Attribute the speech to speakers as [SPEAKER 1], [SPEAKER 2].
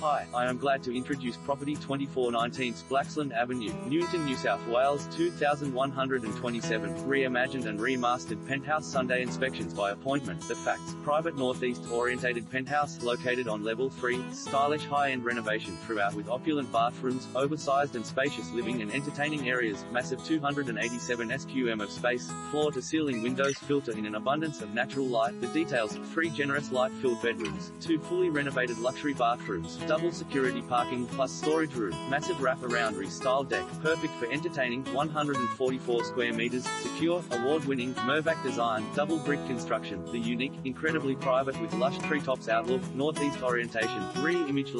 [SPEAKER 1] Hi, I am glad to introduce property 2419 Blaxland Avenue, Newington, New South Wales 2127, reimagined and remastered penthouse Sunday inspections by appointment. The facts, private northeast orientated penthouse located on level 3, stylish high-end renovation throughout with opulent bathrooms, oversized and spacious living and entertaining areas, massive 287 SQM of space, floor to ceiling windows filter in an abundance of natural light. The details, three generous light-filled bedrooms, two fully renovated luxury bathrooms, double security parking plus storage room, massive wrap-around style deck, perfect for entertaining, 144 square meters, secure, award-winning, Mirvac design, double brick construction, the unique, incredibly private with lush treetops outlook, northeast orientation, re-image